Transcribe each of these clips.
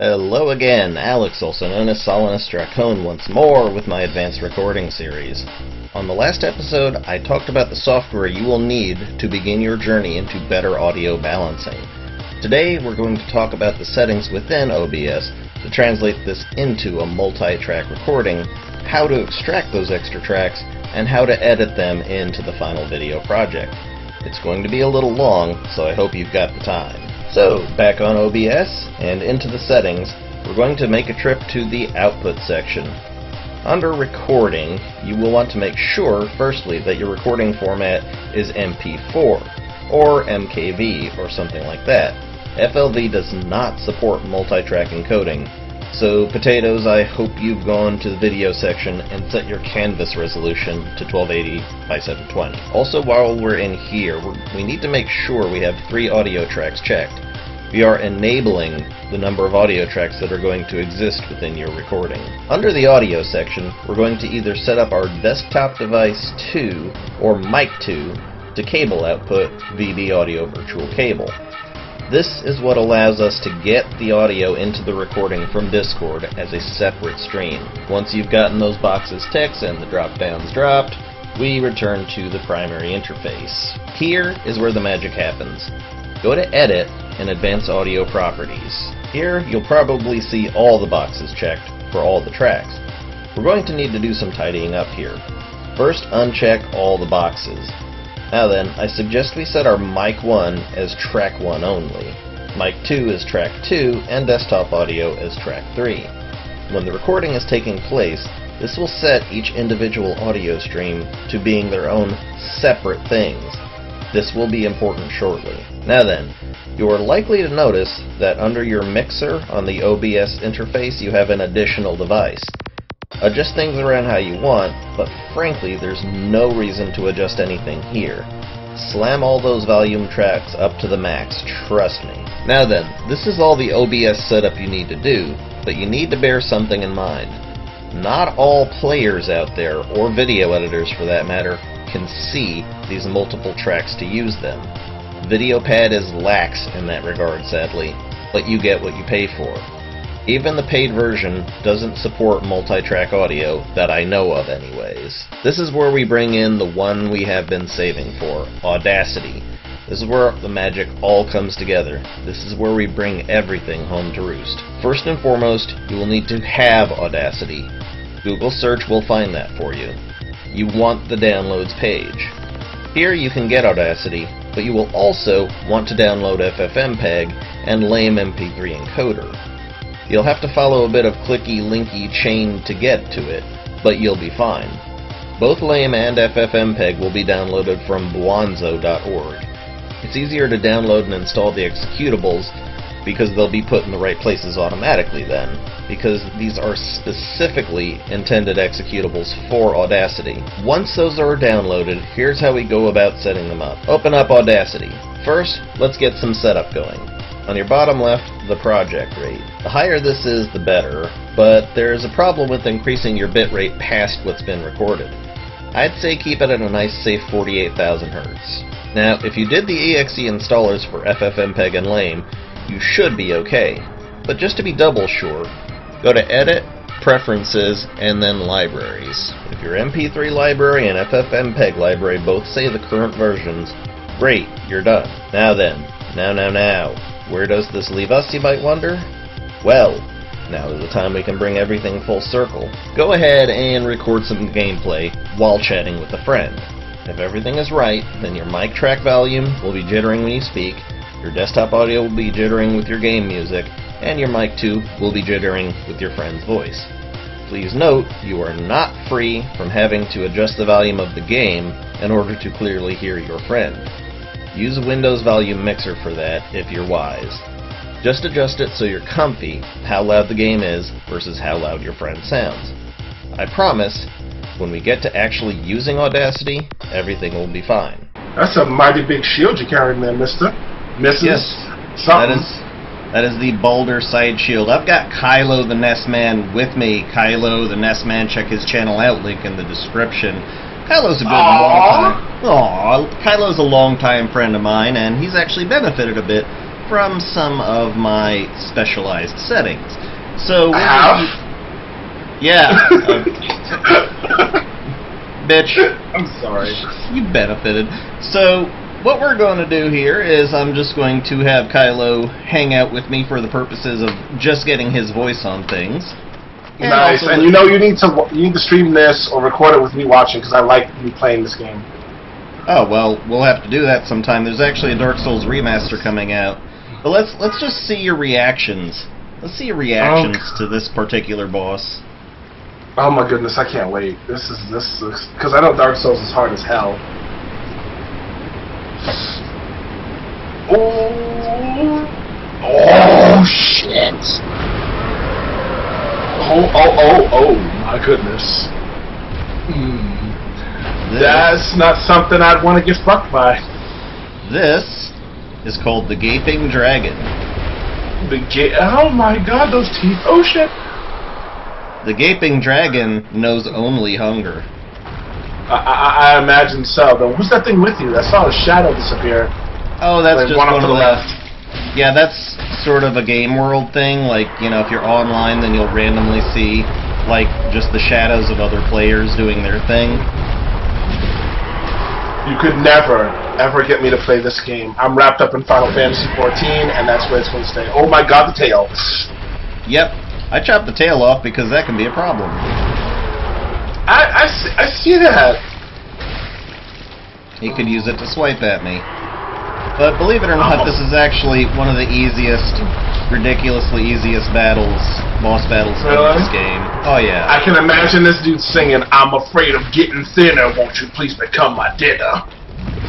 Hello again, Alex, also known as Solanus Dracon, once more with my advanced recording series. On the last episode, I talked about the software you will need to begin your journey into better audio balancing. Today, we're going to talk about the settings within OBS to translate this into a multi-track recording, how to extract those extra tracks, and how to edit them into the final video project. It's going to be a little long, so I hope you've got the time. So, back on OBS and into the settings, we're going to make a trip to the output section. Under recording, you will want to make sure, firstly, that your recording format is MP4 or MKV or something like that. FLV does not support multi-track encoding, so potatoes, I hope you've gone to the video section and set your canvas resolution to 1280 by 720. Also, while we're in here, we need to make sure we have three audio tracks checked. We are enabling the number of audio tracks that are going to exist within your recording. Under the audio section, we're going to either set up our desktop device 2 or mic 2 to cable output VB Audio Virtual Cable. This is what allows us to get the audio into the recording from Discord as a separate stream. Once you've gotten those boxes ticked and the drop downs dropped, we return to the primary interface. Here is where the magic happens. Go to Edit and Advanced Audio Properties. Here you'll probably see all the boxes checked for all the tracks. We're going to need to do some tidying up here. First uncheck all the boxes. Now then, I suggest we set our mic 1 as track 1 only, mic 2 as track 2, and desktop audio as track 3. When the recording is taking place, this will set each individual audio stream to being their own separate things. This will be important shortly. Now then, you are likely to notice that under your mixer on the OBS interface you have an additional device. Adjust things around how you want, but frankly, there's no reason to adjust anything here. Slam all those volume tracks up to the max, trust me. Now then, this is all the OBS setup you need to do, but you need to bear something in mind. Not all players out there, or video editors for that matter, can see these multiple tracks to use them. VideoPad is lax in that regard, sadly, but you get what you pay for. Even the paid version doesn't support multi-track audio, that I know of anyways. This is where we bring in the one we have been saving for, Audacity. This is where the magic all comes together. This is where we bring everything home to roost. First and foremost, you will need to have Audacity. Google search will find that for you. You want the downloads page. Here you can get Audacity, but you will also want to download FFmpeg and lame MP3 encoder. You'll have to follow a bit of clicky linky chain to get to it, but you'll be fine. Both LAME and FFmpeg will be downloaded from buanzo.org. It's easier to download and install the executables because they'll be put in the right places automatically then, because these are specifically intended executables for Audacity. Once those are downloaded, here's how we go about setting them up. Open up Audacity. First, let's get some setup going. On your bottom left, the project rate. The higher this is, the better, but there's a problem with increasing your bitrate past what's been recorded. I'd say keep it at a nice safe 48,000 Hz. Now, if you did the exe installers for FFmpeg and LAME, you should be okay. But just to be double sure, go to Edit, Preferences, and then Libraries. If your MP3 library and FFmpeg library both say the current versions, great, you're done. Now then, now now now, where does this leave us, you might wonder? Well, now is the time we can bring everything full circle. Go ahead and record some gameplay while chatting with a friend. If everything is right, then your mic track volume will be jittering when you speak, your desktop audio will be jittering with your game music, and your mic 2 will be jittering with your friend's voice. Please note, you are not free from having to adjust the volume of the game in order to clearly hear your friend. Use a Windows volume mixer for that if you're wise. Just adjust it so you're comfy how loud the game is versus how loud your friend sounds. I promise, when we get to actually using Audacity, everything will be fine. That's a mighty big shield you're carrying there, mister. Mrs. Yes, Something. that is that is the Boulder side shield. I've got Kailo the NES Man with me. Kailo the NES Man, check his channel out, link in the description. Kailo's a good long time. Aw, Kailo's a long time friend of mine, and he's actually benefited a bit from some of my specialized settings. So, I when have? you- yeah, uh, bitch. I'm sorry. You benefited. So, what we're going to do here is I'm just going to have Kailo hang out with me for the purposes of just getting his voice on things. And nice. And you know you need to you need to stream this or record it with me watching because I like me playing this game. Oh well, we'll have to do that sometime. There's actually a Dark Souls remaster coming out, but let's let's just see your reactions. Let's see your reactions oh. to this particular boss. Oh my goodness, I can't wait. This is this because I know Dark Souls is hard as hell. Oh, oh shit! Oh oh oh oh my goodness. This, That's not something I'd want to get fucked by. this is called the Gaping Dragon. The ga- oh my god, those teeth! Oh shit! The Gaping Dragon knows only hunger. I, I, I imagine so. But who's that thing with you? I saw a shadow disappear. Oh, that's Like, just one one, the the. left. Yeah, that's sort of a game world thing. Like, you know, if you're online, then you'll randomly see, like, just the shadows of other players doing their thing. You could never, ever get me to play this game. I'm wrapped up in Final Fantasy XIV, and that's where it's going to stay. Oh my god, the tail. Yep, I chopped the tail off because that can be a problem. I, I, see, I see that. He could use it to swipe at me. But believe it or not, this is actually one of the easiest, ridiculously easiest battles, boss battles in this game. Oh yeah. I can imagine this dude singing, I'm afraid of getting thinner, won't you please become my dinner?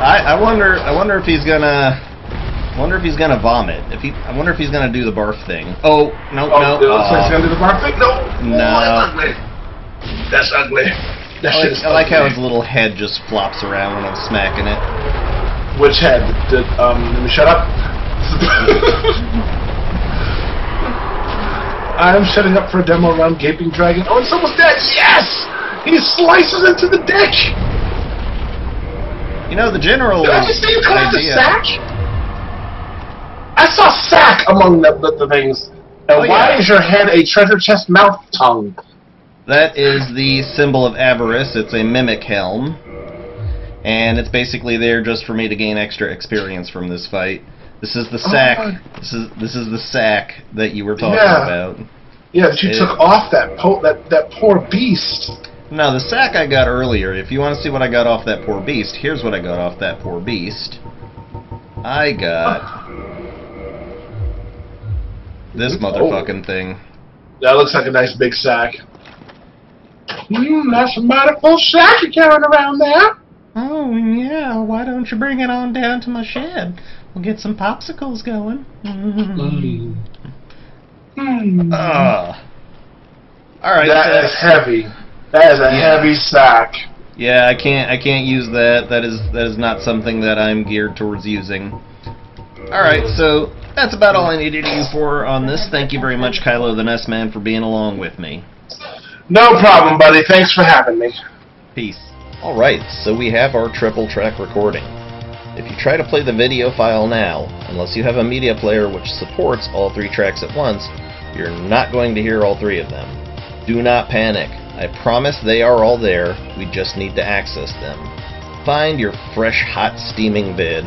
I, I wonder. I wonder if he's gonna. I wonder if he's gonna vomit. If he, I wonder if he's gonna do the barf thing. Oh no, Oh, no. it looks like he's uh, to do the bar thing? No. No. That's ugly. That's ugly. That I like, I like how his little head just flops around when I'm smacking it. Which head? Did, um, let me shut up. I'm shutting up for a demo around Gaping Dragon. Oh, it's almost dead. Yes! He slices into the dick. You know the general Did I just say you cut off the sack? I saw sack among the, the, the things. And Oh, why yeah. is your head a treasure chest mouth tongue? That is the symbol of avarice. It's a mimic helm. And it's basically there just for me to gain extra experience from this fight. This is the Oh, sack. my- this is this is the sack that you were talking Yeah. about. Yeah, that you It- took off that po- that that poor beast. No, the sack I got earlier. If you want to see what I got off that poor beast, here's what I got off that poor beast. I got this Oh. motherfucking thing. That looks like a nice big sack. Hmm, that's a mighty full sack you're carrying around there. Oh yeah, why don't you bring it on down to my shed? We'll get some popsicles going. Hmm. Hmm. Ah. all right. That is heavy. That is a Yeah. heavy sack. Yeah, I can't. I can't use that. That is that is not something that I'm geared towards using. All right, so that's about all I needed you for on this. Thank you very much, Kailo the NES Man, for being along with me. No problem, buddy. Thanks for having me. Peace. All right, so we have our triple track recording. If you try to play the video file now, unless you have a media player which supports all three tracks at once, you're not going to hear all three of them. Do not panic. I promise they are all there, we just need to access them. Find your fresh, hot, steaming vid,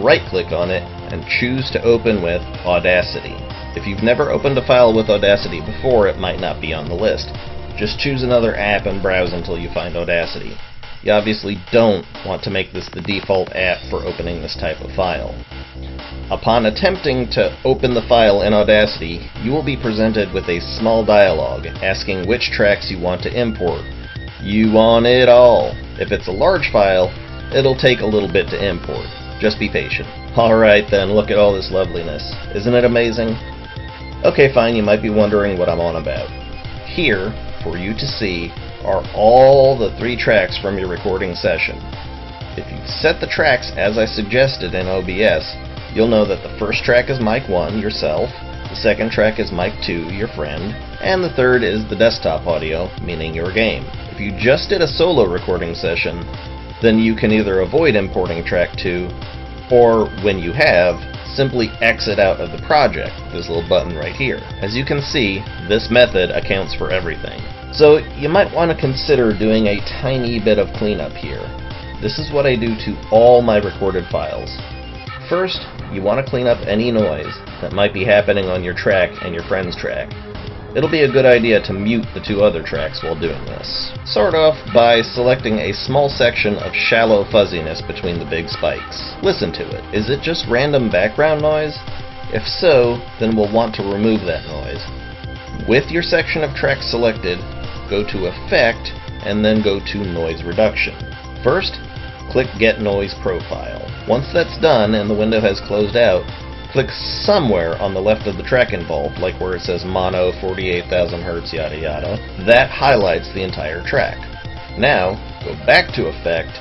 right click on it, and choose to open with Audacity. If you've never opened a file with Audacity before, it might not be on the list. Just choose another app and browse until you find Audacity. You obviously don't want to make this the default app for opening this type of file. Upon attempting to open the file in Audacity, you will be presented with a small dialog asking which tracks you want to import. You want it all. If it's a large file, it'll take a little bit to import. Just be patient. Alright then, look at all this loveliness. Isn't it amazing? Okay, fine, you might be wondering what I'm on about. Here, for you to see, are all the three tracks from your recording session. If you set the tracks as I suggested in OBS, you'll know that the first track is mic 1, yourself, the second track is mic 2, your friend, and the third is the desktop audio, meaning your game. If you just did a solo recording session, then you can either avoid importing track 2, Or when you have, simply exit out of the project, this little button right here. As you can see, this method accounts for everything. So you might want to consider doing a tiny bit of cleanup here. This is what I do to all my recorded files. First, you want to clean up any noise that might be happening on your track and your friend's track. It'll be a good idea to mute the two other tracks while doing this. Start off by selecting a small section of shallow fuzziness between the big spikes. Listen to it. Is it just random background noise? If so, then we'll want to remove that noise. With your section of tracks selected, go to Effect, and then go to Noise Reduction. First, click Get Noise Profile. Once that's done and the window has closed out, click somewhere on the left of the track involved, like where it says mono 48,000 Hz yada yada. That highlights the entire track. Now, go back to Effect,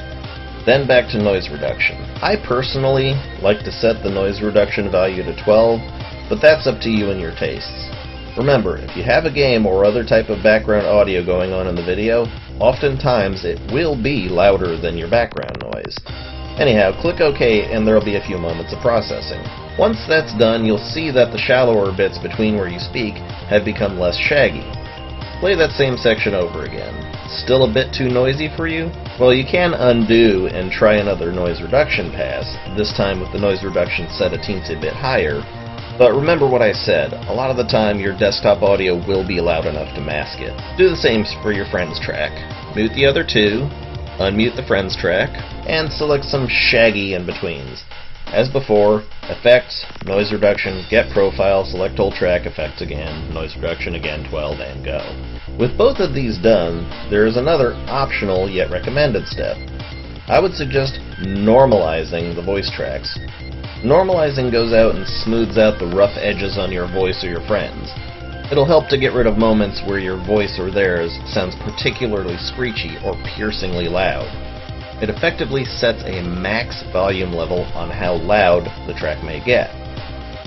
then back to Noise Reduction. I personally like to set the noise reduction value to 12, but that's up to you and your tastes. Remember, if you have a game or other type of background audio going on in the video, oftentimes it will be louder than your background noise. Anyhow, click OK and there'll be a few moments of processing. Once that's done, you'll see that the shallower bits between where you speak have become less shaggy. Play that same section over again. Still a bit too noisy for you? Well, you can undo and try another noise reduction pass, this time with the noise reduction set a teensy bit higher, but remember what I said, a lot of the time your desktop audio will be loud enough to mask it. Do the same for your friend's track. Mute the other two, unmute the friend's track, and select some shaggy in-betweens. As before, Effects, Noise Reduction, Get Profile, select Whole Track, Effects again, Noise Reduction again 12, and go. With both of these done, there is another optional yet recommended step. I would suggest normalizing the voice tracks. Normalizing goes out and smooths out the rough edges on your voice or your friends. It'll help to get rid of moments where your voice or theirs sounds particularly screechy or piercingly loud. It effectively sets a max volume level on how loud the track may get.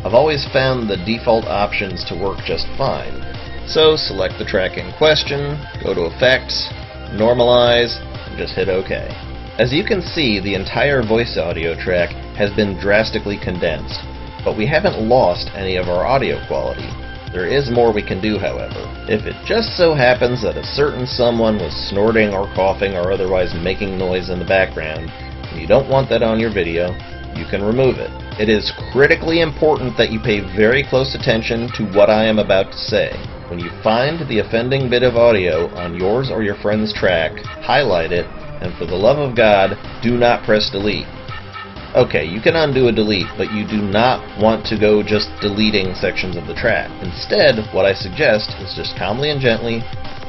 I've always found the default options to work just fine, so select the track in question, go to Effects, Normalize, and just hit OK. As you can see, the entire voice audio track has been drastically condensed, but we haven't lost any of our audio quality. There is more we can do, however. If it just so happens that a certain someone was snorting or coughing or otherwise making noise in the background, and you don't want that on your video, you can remove it. It is critically important that you pay very close attention to what I am about to say. When you find the offending bit of audio on yours or your friend's track, highlight it and for the love of God, do not press delete. Okay, you can undo a delete, but you do not want to go just deleting sections of the track. Instead, what I suggest is just calmly and gently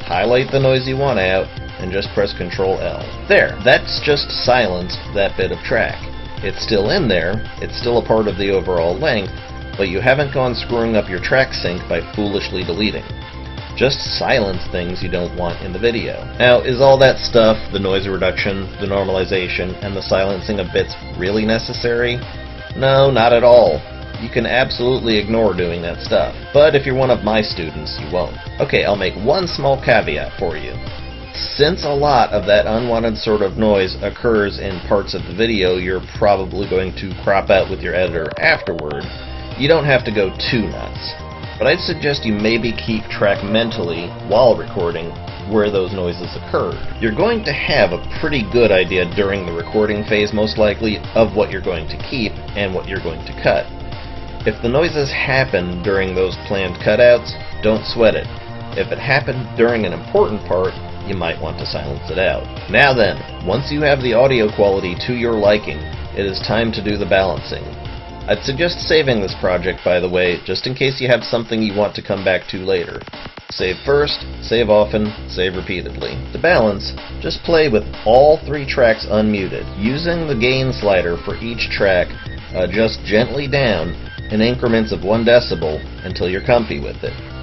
highlight the noise you want out and just press Ctrl L. There, that's just silenced that bit of track. It's still in there, it's still a part of the overall length, but you haven't gone screwing up your track sync by foolishly deleting. Just silence things you don't want in the video. Now, is all that stuff, the noise reduction, the normalization, and the silencing of bits really necessary? No, not at all. You can absolutely ignore doing that stuff. But if you're one of my students, you won't. Okay, I'll make one small caveat for you. Since a lot of that unwanted sort of noise occurs in parts of the video you're probably going to crop out with your editor afterward, you don't have to go too nuts but I'd suggest you maybe keep track mentally while recording where those noises occurred. You're going to have a pretty good idea during the recording phase, most likely, of what you're going to keep and what you're going to cut. If the noises happen during those planned cutouts, don't sweat it. If it happened during an important part, you might want to silence it out. Now then, once you have the audio quality to your liking, it is time to do the balancing. I'd suggest saving this project, by the way, just in case you have something you want to come back to later. Save first, save often, save repeatedly. To balance, just play with all three tracks unmuted, using the gain slider for each track, uh, adjust gently down in increments of 1 decibel until you're comfy with it.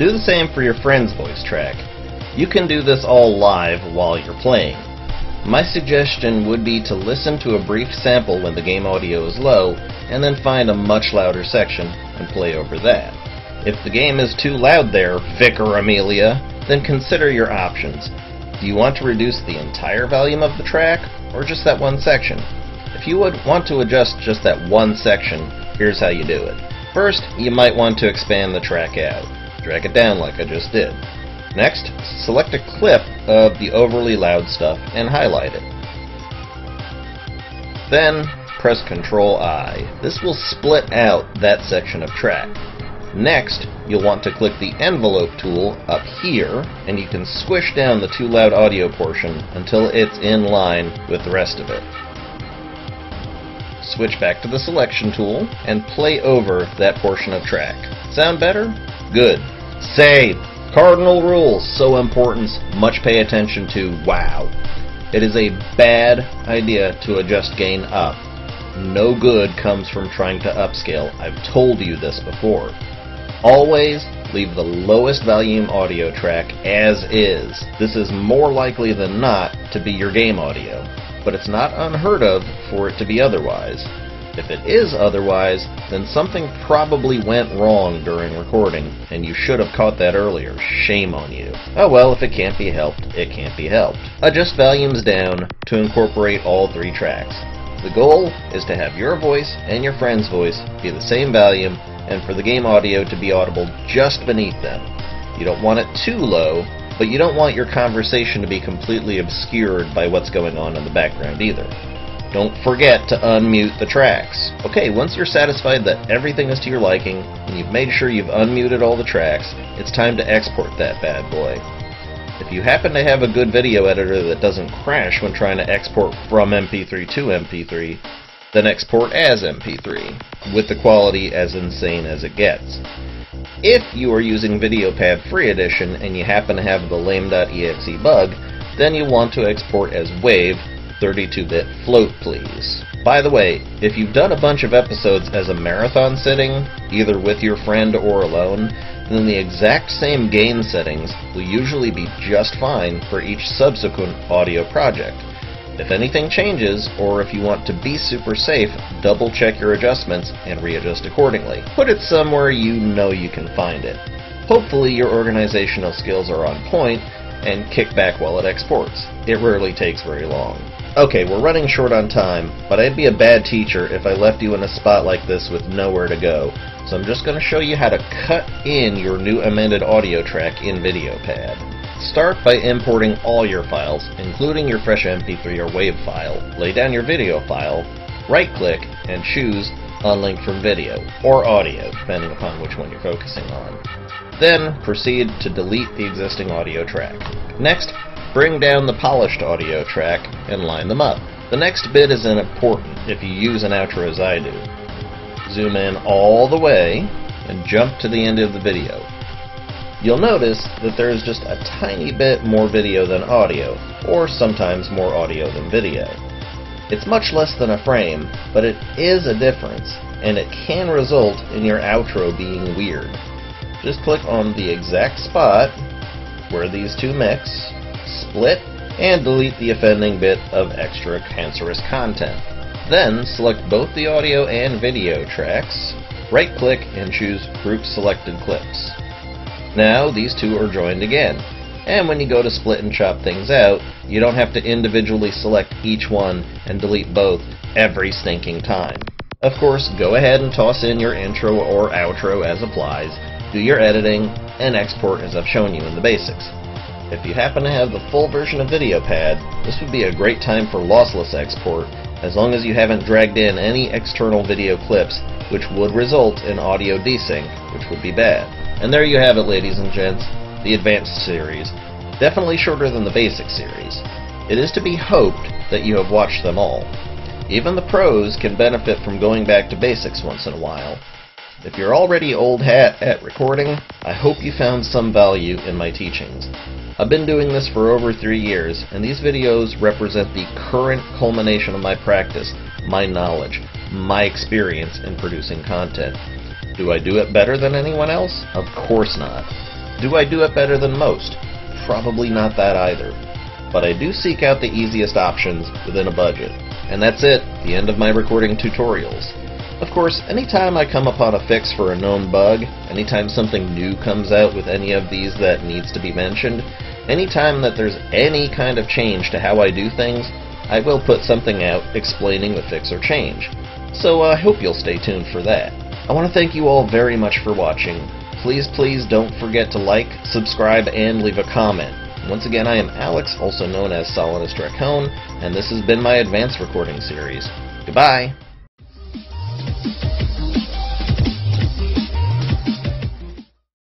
Do the same for your friend's voice track. You can do this all live while you're playing. My suggestion would be to listen to a brief sample when the game audio is low, and then find a much louder section and play over that. If the game is too loud there, Vicar Amelia, then consider your options. Do you want to reduce the entire volume of the track, or just that one section? If you would want to adjust just that one section, here's how you do it. First, you might want to expand the track out. Drag it down like I just did. Next, select a clip of the overly loud stuff and highlight it. Then, press Ctrl I. This will split out that section of track. Next, you'll want to click the envelope tool up here, and you can squish down the too loud audio portion until it's in line with the rest of it. Switch back to the selection tool and play over that portion of track. Sound better? Good. Save! Cardinal rules, so important, much pay attention to. Wow. It is a bad idea to adjust gain up. No good comes from trying to upscale. I've told you this before. Always leave the lowest volume audio track as is. This is more likely than not to be your game audio, but it's not unheard of for it to be otherwise. If it is otherwise, then something probably went wrong during recording, and you should have caught that earlier. Shame on you. Oh well, if it can't be helped, it can't be helped. Adjust volumes down to incorporate all three tracks. The goal is to have your voice and your friend's voice be the same volume, and for the game audio to be audible just beneath them. You don't want it too low, but you don't want your conversation to be completely obscured by what's going on in the background either. Don't forget to unmute the tracks. Okay, once you're satisfied that everything is to your liking, and you've made sure you've unmuted all the tracks, it's time to export that bad boy. If you happen to have a good video editor that doesn't crash when trying to export from MP3 to MP3, then export as MP3, with the quality as insane as it gets. If you are using VideoPad Free Edition and you happen to have the lame.exe bug, then you want to export as WAV 32-bit float, please. By the way, if you've done a bunch of episodes as a marathon sitting, either with your friend or alone, then the exact same gain settings will usually be just fine for each subsequent audio project. If anything changes, or if you want to be super safe, double check your adjustments and readjust accordingly. Put it somewhere you know you can find it. Hopefully your organizational skills are on point, and kick back while it exports. It rarely takes very long. Okay, we're running short on time, but I'd be a bad teacher if I left you in a spot like this with nowhere to go. So I'm just going to show you how to cut in your new amended audio track in VideoPad. Start by importing all your files, including your fresh MP3 or WAV file. Lay down your video file, right-click, and choose Unlink from Video, or Audio, depending upon which one you're focusing on. Then proceed to delete the existing audio track. Next, Bring down the polished audio track and line them up. The next bit is important if you use an outro as I do. Zoom in all the way and jump to the end of the video. You'll notice that there is just a tiny bit more video than audio, or sometimes more audio than video. It's much less than a frame, but it is a difference, and it can result in your outro being weird. Just click on the exact spot where these two mix, split, and delete the offending bit of extra cancerous content. Then select both the audio and video tracks, right click and choose Group Selected Clips. Now these two are joined again, and when you go to split and chop things out, you don't have to individually select each one and delete both every stinking time. Of course, go ahead and toss in your intro or outro as applies, do your editing, and export as I've shown you in the basics. If you happen to have the full version of VideoPad, this would be a great time for lossless export, as long as you haven't dragged in any external video clips, which would result in audio desync, which would be bad. And there you have it, ladies and gents, the Advanced series. Definitely shorter than the Basic series. It is to be hoped that you have watched them all. Even the pros can benefit from going back to basics once in a while. If you're already old hat at recording, I hope you found some value in my teachings. I've been doing this for over three years, and these videos represent the current culmination of my practice, my knowledge, my experience in producing content. Do I do it better than anyone else? Of course not. Do I do it better than most? Probably not that either. But I do seek out the easiest options within a budget. And that's it, the end of my recording tutorials. Of course, anytime I come upon a fix for a known bug, anytime something new comes out with any of these that needs to be mentioned, anytime that there's any kind of change to how I do things, I will put something out explaining the fix or change. So I uh, hope you'll stay tuned for that. I want to thank you all very much for watching. Please, please don't forget to like, subscribe, and leave a comment. Once again, I am Alex, also known as Solanus Dracon, and this has been my advanced recording series. Goodbye!